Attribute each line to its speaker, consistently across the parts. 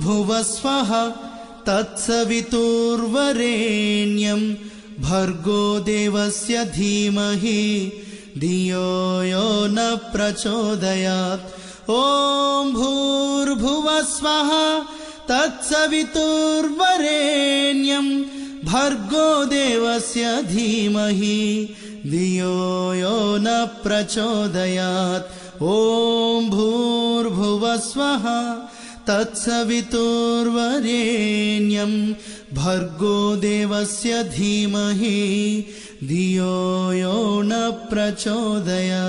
Speaker 1: भूर्भुवस्वः तत्सवितुर्वरेण्यं भर्गो देवस्य धीमहि धियो यो न प्रचोदयात्। ॐ भूर्भुवस्वः तत्सवितुर्वरेण्यं भर्गो देवस्य धीमहि धियो यो न प्रचोदयात्। ॐ भूर्भुवस्वः तत्सवितोर्वरेण्यं भर्गो देवस्य धीमहि धियो यो न प्रचोदया।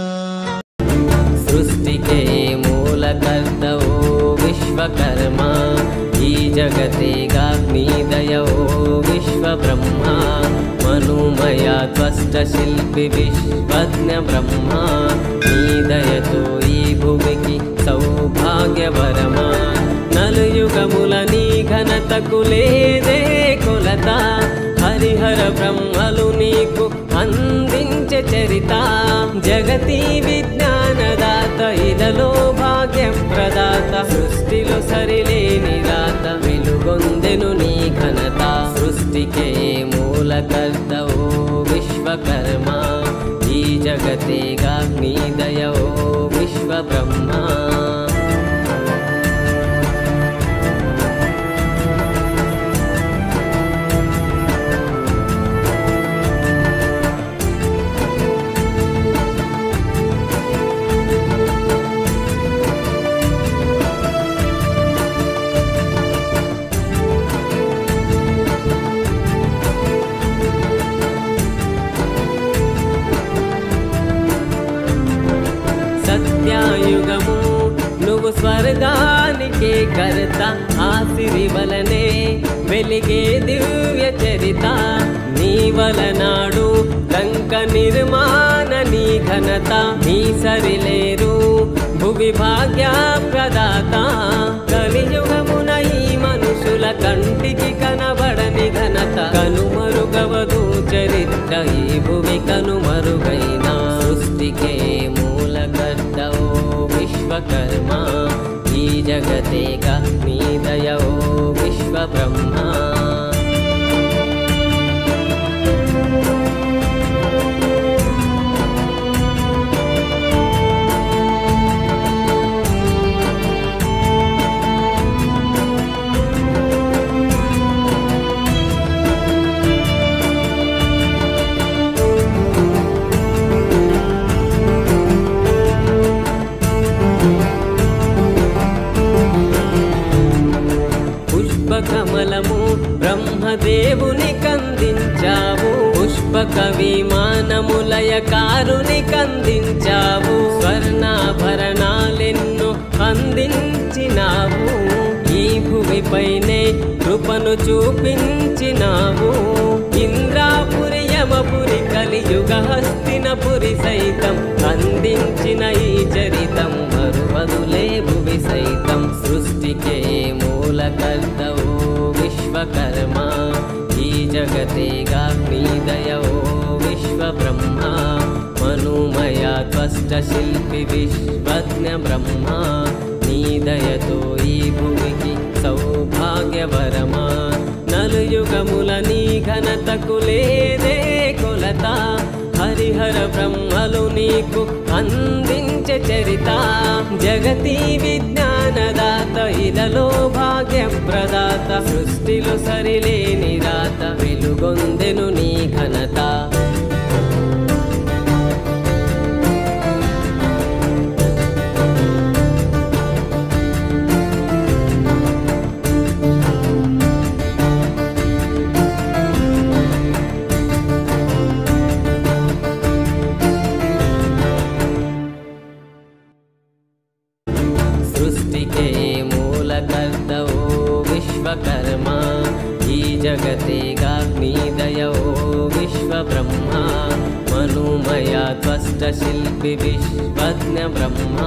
Speaker 2: सृष्टिके मूलकर्तौ विश्वकर्मा ये जगति गाग्निदयौ विश्वब्रह्मा मनुमया त्वष्टशिल्पि विश्वज्ञब्रह्मा मीदयतो ई भूमि सौभाग्यवरमा। సౌభాగ్యవరమా నలుయుగముల నీ ఘనతకు లేదే కొలత. హరిహర బ్రహ్మలు నీకు అందించే చరిత. జగతి విజ్ఞానదాత ఇదలో భాగ్యప్రదాత సృష్టిలో సరిలేని రాత వెలుగొందెను నీ ఘనత. సృష్టికే మూలకర్త ఓ విశ్వకర్మ. ఈ జగతేగా నీ దయ ఓ విశ్వబ్రహ్మ. వలనే వెలిగే దివ్య చరిత. నీ వలనాడు లంక నిర్మాణ నీ ఘనత. నీ సరిలేరు భువి భాగ్య ప్రదాత. కలియుగమున ఈ మనుషుల కంటికి కనబడని ఘనత. కనుమరుగవదు చరిత్ర ఈ భువి కనుమరుగైన. సృష్టికే మూలకర్త ఓ విశ్వకర్మ. जगते कस्मीदयो विश्वब्रह्मा। విమానములయ కారుని కందించావు. స్వర్ణాభరణాలెన్ను అందించినావు. ఈ భూమిపైనే కృపను చూపించినావు. ఇంద్రాపురి యమపురి కలియుగ హస్తినపురి సైతం అందించిన ఈ చరితం. మరువదులే భువి సైతం. సృష్టికే మూలకర్తవు విశ్వకర్మ. ఈ జగతే శిల్పి విశ్వజ్ఞ బ్రహ్మ నీ దయతో ఈ భూమికి సౌభాగ్యవరమా. నలుయుగముల నీ ఘనతకు లేదే కొలత హరిహర బ్రహ్మలు నీకు అందించే చరిత. జగతి విజ్ఞానదాత ఇదలో భాగ్యప్రదాత సృష్టిలో సరిలేని రాత వెలుగొందెను నీ ఘనత. ब्रह्मा మనుమయ త్వష్ట శిల్పి విశ్వజ్ఞ బ్రహ్మ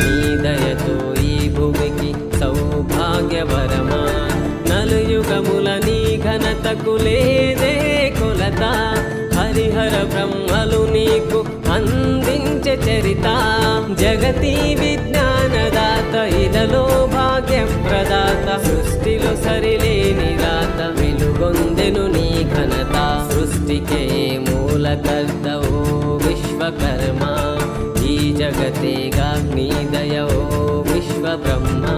Speaker 2: నీ దయతో ఈ భూమికి సౌభాగ్యవరమా నలుయుగముల నీ ఘనతకు లేదే కొలత హరిహర బ్రహ్మలు నీకు అందించే చరిత జగతి విజ్ఞానదాత मूलकर्तौ विश्वकर्मा। हि जगते गाग्निदयो विश्वब्रह्मा।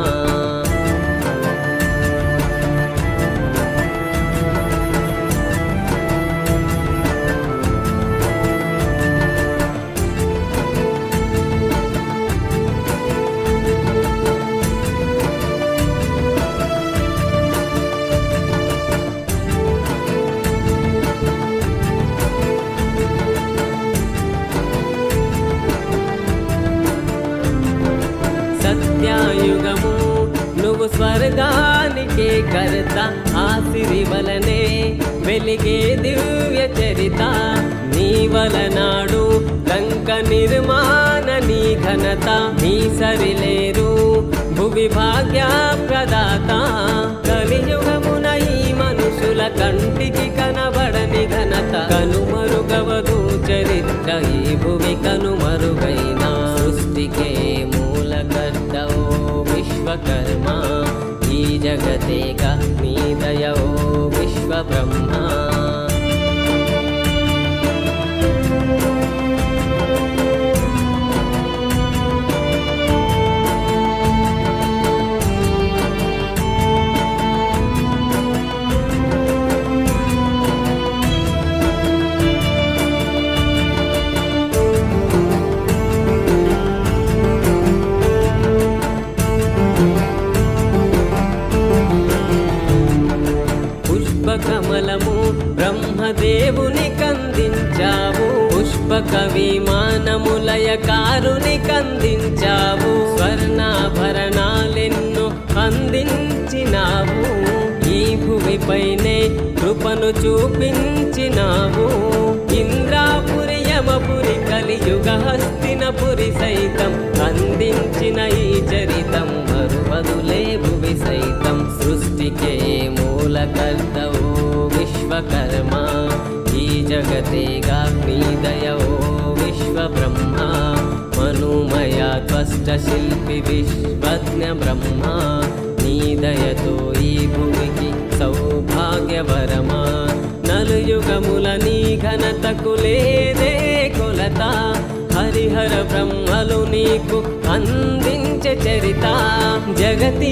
Speaker 2: యుగము నువ్వు స్వర్గానికే కర్త ఆసిరి వలనే వెలిగే దివ్య చరిత. నీ వలనాడు లంక నిర్మాణ నీ ఘనత నీ సరిలేరు భువి భాగ్య ప్రదాత. కలియుగమున ఈ మనుషుల కంటికి కనబడని ఘన బ్రహ్మదేవుని కందించావు పుష్పక విమానములయ కారుని కందించావు స్వర్ణాభరణాలెన్నో అందించినావు. ఈ భూమిపైనే కృపను చూపించినావు. ఇంద్రాపురి యమపురి కలియుగ హస్తినపురి సైతం అందించిన ఈ చరితం. మరువదులే భువి సైతం. సృష్టికే మూలకర్త బ్రహ్మ మనుమయ త్వష్ట శిల్పి విశ్వజ్ఞ బ్రహ్మ నీ దయతో ఈ భూమికి సౌభాగ్యవరమా నలుయుగముల నీ ఘనతకు లేదే కొలత హరిహర బ్రహ్మలు నీకు అందించే చరిత జగతి